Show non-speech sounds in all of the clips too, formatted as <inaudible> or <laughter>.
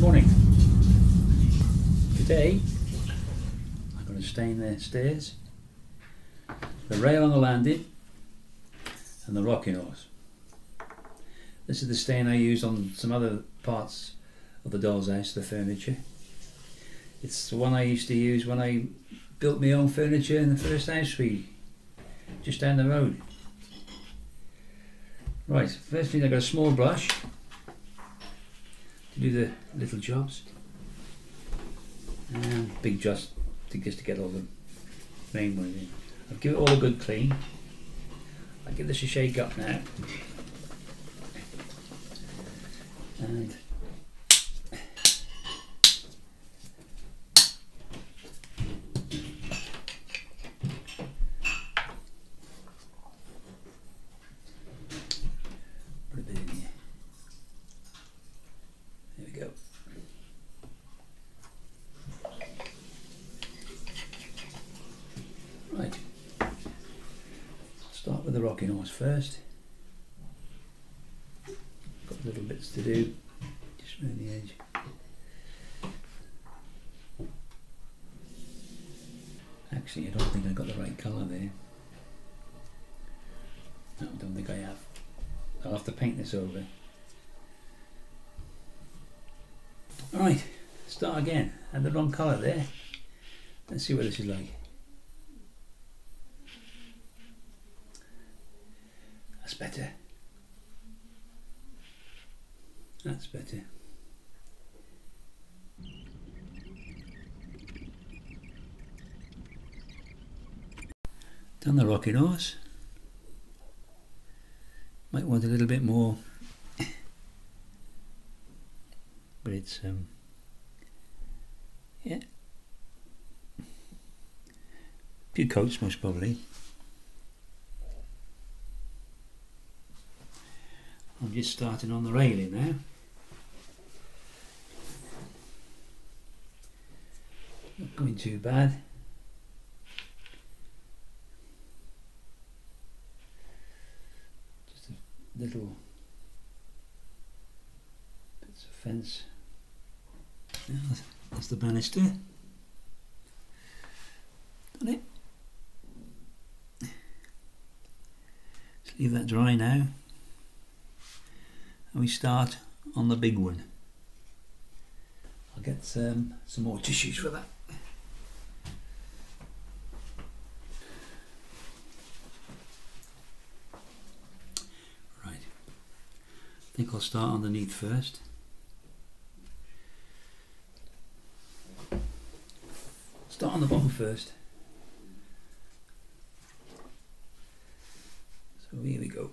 Morning. Today I'm going to stain the stairs, the rail on the landing and the rocking horse. This is the stain I used on some other parts of the doll's house, the furniture. It's the one I used to use when I built my own furniture in the first house we just down the road. Right, first thing I've got a small brush do the little jobs. And big jobs to just to get all the main ones in. I'll give it all a good clean. I'll give this a shake up now. And put a bit in here. There we go. Right. Start with the rocking horse first. Got little bits to do just around the edge. Actually, I don't think I got the right colour there. No, I don't think I have. I'll have to paint this over. Alright, start again. Had the wrong colour there. Let's see what this is like. Better. That's better. Done the rocking horse. Might want a little bit more, <laughs> but it's um, yeah, few coats most probably. I'm just starting on the railing now. Not going too bad. Just a little bits of fence. That's- that's the banister. Done it. Let's leave that dry now. And we start on the big one. I'll get um, some more tissues for that. Right. I think I'll start underneath first. Start on the bottom first. So here we go.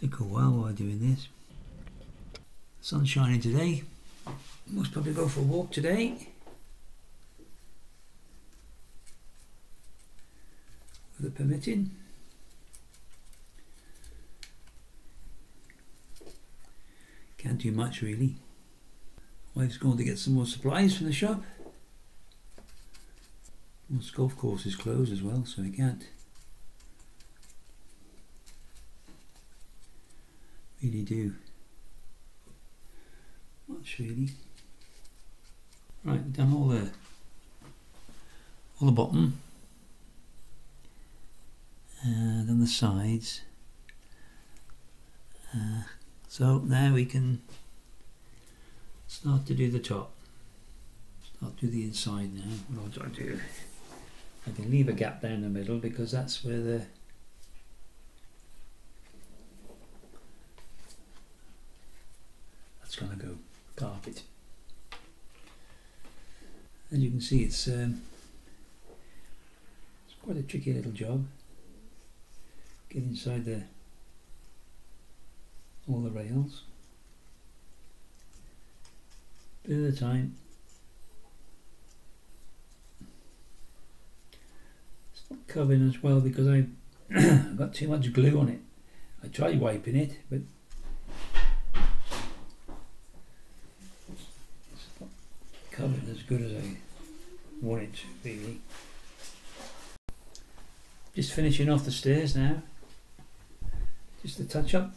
Take a while while doing this. Sun's shining today. Must probably go for a walk today. Weather permitting. Can't do much really. Wife's going to get some more supplies from the shop. Most golf course is closed as well, so I can't really do much really. Right, done all the all the bottom and then the sides. Uh, so now we can start to do the top. Start to do the inside now. What do I do? I can leave a gap down the middle because that's where the that's gonna go carpet. As you can see, it's um, it's quite a tricky little job. Get inside the all the rails. Bit of a time. It's not covering as well because I <coughs> I've got too much glue on it. I tried wiping it, but it's not covered as good as I want it to, really. Just finishing off the stairs now. Just a touch up.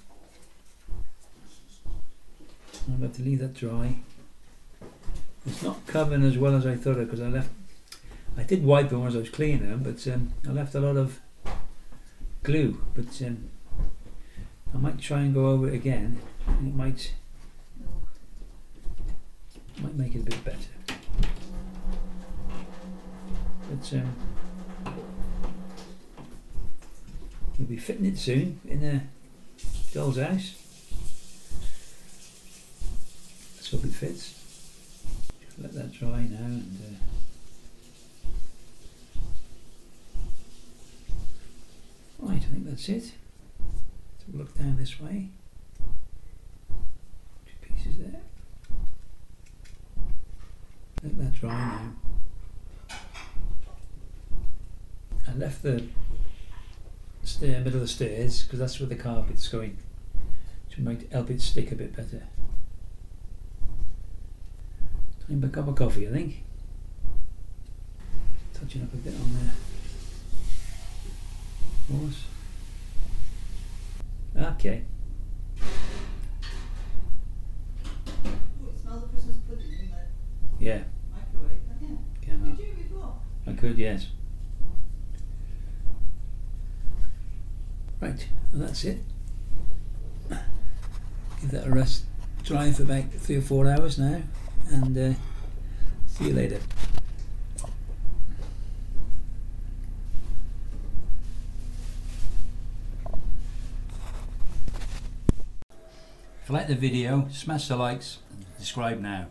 I'm about to leave that dry. It's not covering as well as I thought it because I left. I did wipe them as I was cleaning them, but um, I left a lot of glue. But um, I might try and go over it again. It might might make it a bit better. But um, we'll be fitting it soon in a doll's house. Let's hope it fits. Let that dry now and. Uh, Right, I think that's it. We'll look down this way. Two pieces there. Let that dry now. I left the stair middle of the stairs because that's where the carpet's going to make help it stick a bit better. Time for a cup of coffee, I think. Touching up a bit on there. Was. Okay. Oh, it smells of Christmas pudding in the Yeah. microwave, yeah. Can Did you before? I could, yes. Right, and that's it. Give that a rest, dry for about three or four hours now, and uh, see you later. If you like the video, smash the likes and subscribe now.